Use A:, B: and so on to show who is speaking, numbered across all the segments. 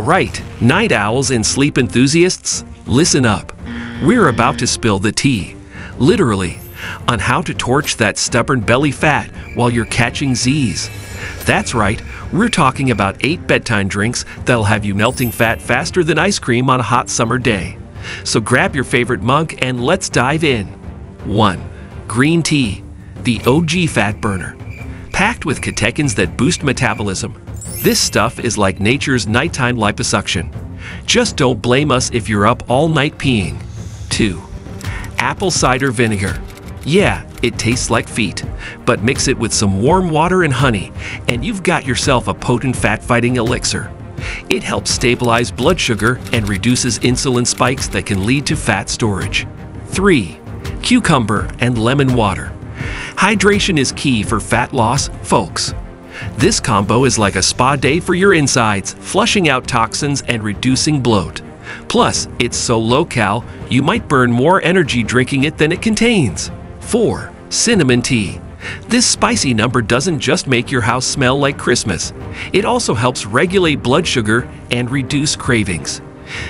A: All right, night owls and sleep enthusiasts, listen up. We're about to spill the tea, literally, on how to torch that stubborn belly fat while you're catching Z's. That's right, we're talking about eight bedtime drinks that'll have you melting fat faster than ice cream on a hot summer day. So grab your favorite mug and let's dive in. 1. Green tea, the OG fat burner. Packed with catechins that boost metabolism, this stuff is like nature's nighttime liposuction. Just don't blame us if you're up all night peeing. 2. Apple cider vinegar. Yeah, it tastes like feet, but mix it with some warm water and honey, and you've got yourself a potent fat fighting elixir. It helps stabilize blood sugar and reduces insulin spikes that can lead to fat storage. 3. Cucumber and lemon water. Hydration is key for fat loss, folks. This combo is like a spa day for your insides, flushing out toxins and reducing bloat. Plus, it's so low cal, you might burn more energy drinking it than it contains. 4. Cinnamon tea. This spicy number doesn't just make your house smell like Christmas, it also helps regulate blood sugar and reduce cravings.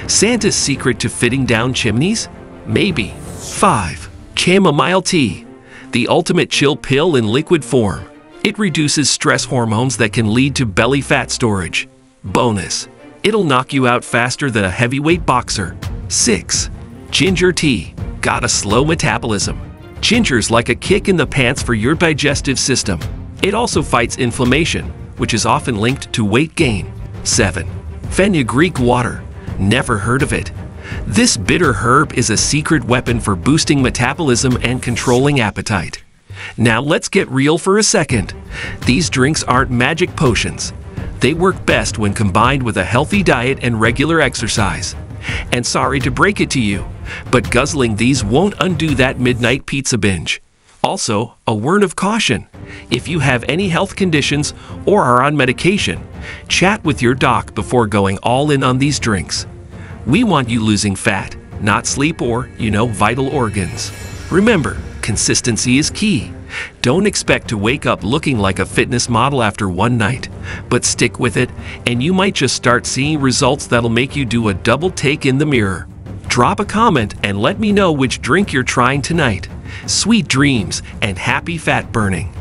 A: Santa's secret to fitting down chimneys? Maybe. 5. Chamomile tea. The ultimate chill pill in liquid form. It reduces stress hormones that can lead to belly fat storage. Bonus, it'll knock you out faster than a heavyweight boxer. 6. Ginger tea. Got a slow metabolism. Ginger's like a kick in the pants for your digestive system. It also fights inflammation, which is often linked to weight gain. 7. Fenugreek water. Never heard of it. This bitter herb is a secret weapon for boosting metabolism and controlling appetite. Now let's get real for a second. These drinks aren't magic potions. They work best when combined with a healthy diet and regular exercise. And sorry to break it to you, but guzzling these won't undo that midnight pizza binge. Also, a word of caution. If you have any health conditions or are on medication, chat with your doc before going all in on these drinks. We want you losing fat, not sleep or, you know, vital organs. Remember, consistency is key. Don't expect to wake up looking like a fitness model after one night, but stick with it, and you might just start seeing results that'll make you do a double take in the mirror. Drop a comment and let me know which drink you're trying tonight. Sweet dreams and happy fat burning.